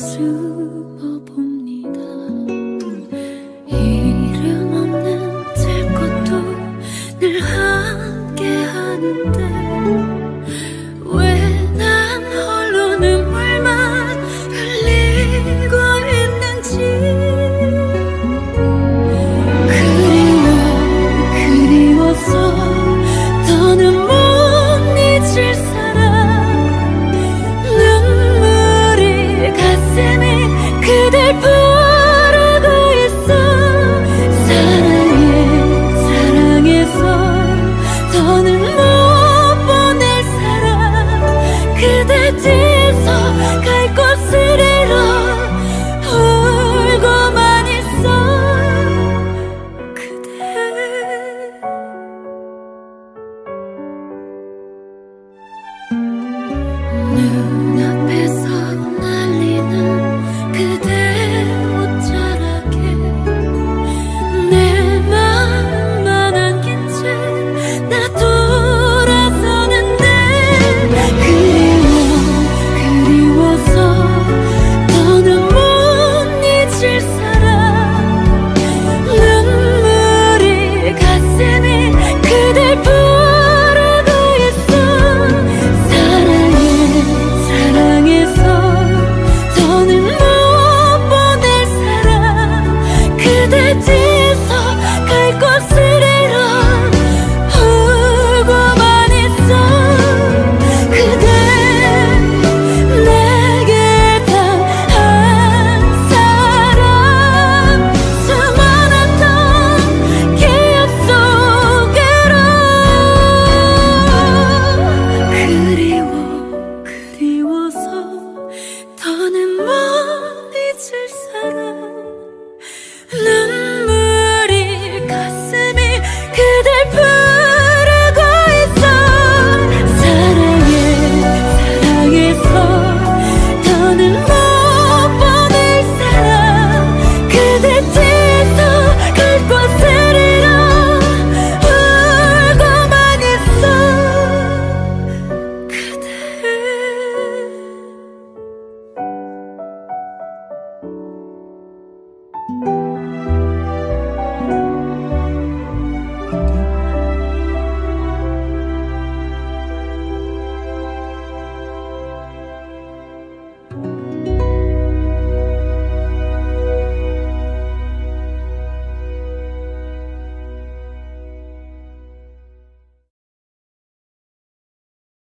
soon.